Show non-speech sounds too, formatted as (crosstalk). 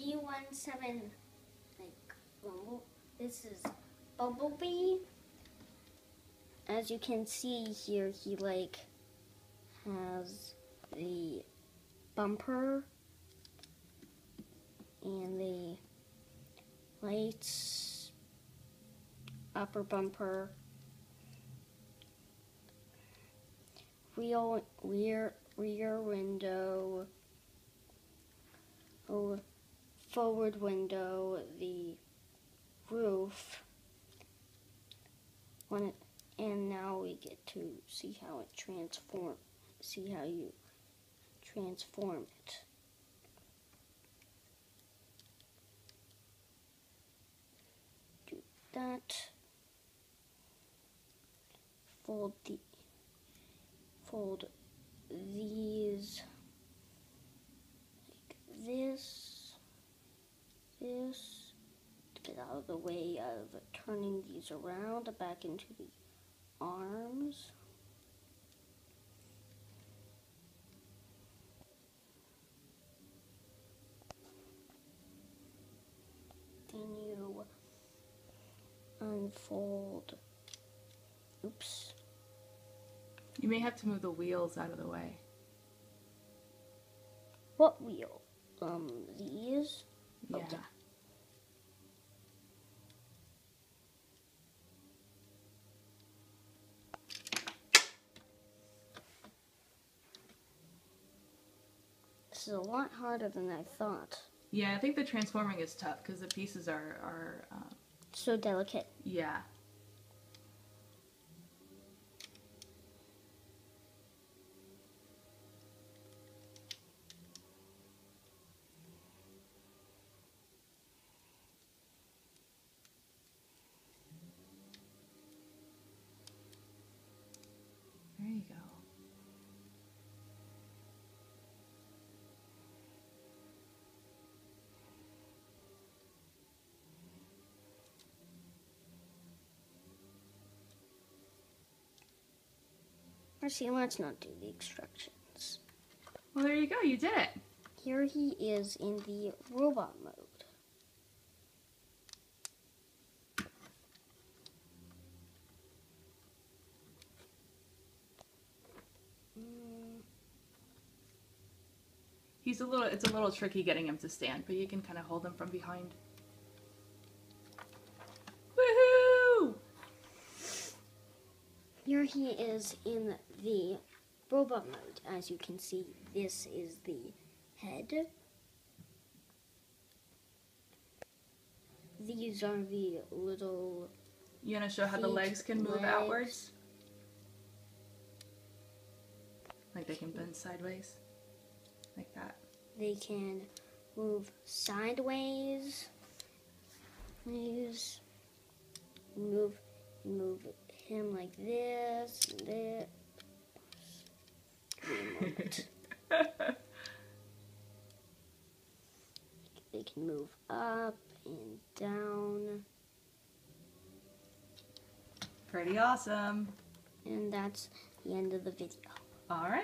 G17, like, Bumble. This is Bumblebee. As you can see here, he, like, has the bumper and the lights, upper bumper, wheel, rear, rear window, oh, forward window, the roof, it, and now we get to see how it transform, see how you transform it. Do that. Fold the fold these like this, this, to get out of the way of turning these around back into the arms. Then you unfold, oops, You may have to move the wheels out of the way. what wheel? Um, these? Yeah. Okay. This is a lot harder than I thought. Yeah, I think the transforming is tough because the pieces are are uh, So delicate. yeah. There you go. Actually, let's not do the instructions. Well, there you go. You did it. Here he is in the robot mode. He's a little. It's a little tricky getting him to stand, but you can kind of hold him from behind. Here he is in the robot mode. As you can see, this is the head. These are the little You want to show how the legs can move legs. outwards? Like they can bend sideways? Like that. They can move sideways. Move move him like this and this. Give a moment. (laughs) they can move up and down, Pretty awesome. and that's the end of the video. All right.